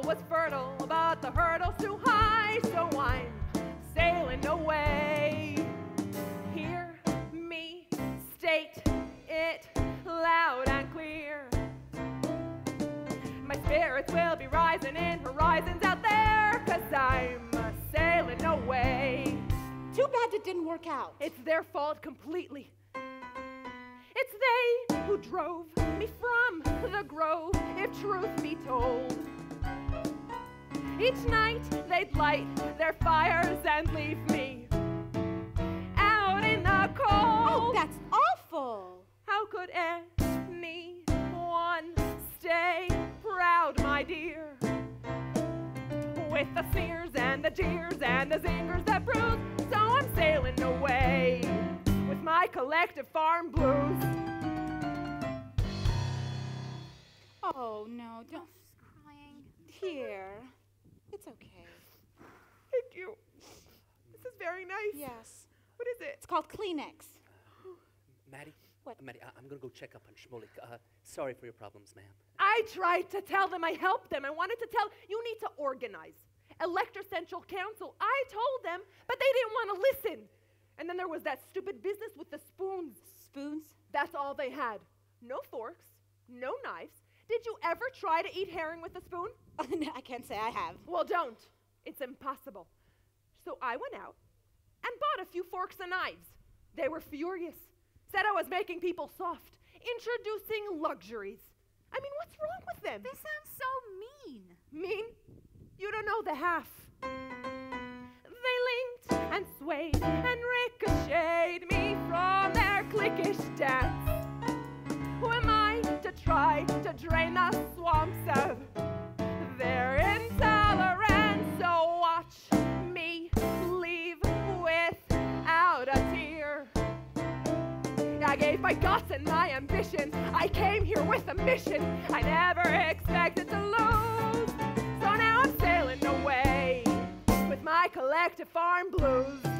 was fertile, but the hurdle's too high, so I'm sailing away. Hear me state it loud and clear. My spirits will be rising in horizons out there, cause I'm sailing away. Too bad it didn't work out. It's their fault completely. It's they who drove me from the grove, if truth be told. Each night they'd light their fires and leave me out in the cold. Oh, that's awful. How could anyone stay proud, my dear? With the sneers and the jeers and the zingers that bruise, so I'm sailing away with my collective farm blues. Oh, no, don't. Here. It's okay. Thank you. This is very nice. Yes. What is it? It's called Kleenex. Maddie? What? Maddie, I- I'm gonna go check up on Shmolik. Uh, sorry for your problems, ma'am. I tried to tell them I helped them. I wanted to tell you need to organize. Elect a central council. I told them, but they didn't want to listen. And then there was that stupid business with the spoons. Spoons? That's all they had. No forks, no knives. Did you ever try to eat herring with a spoon? no, I can't say I have. Well, don't. It's impossible. So I went out and bought a few forks and knives. They were furious. Said I was making people soft, introducing luxuries. I mean, what's wrong with them? They sound so mean. Mean? You don't know the half. They linked and swayed and ricocheted me from their cliquish dance. I gave my guts and my ambition. I came here with a mission I never expected to lose. So now I'm sailing away with my collective farm blues.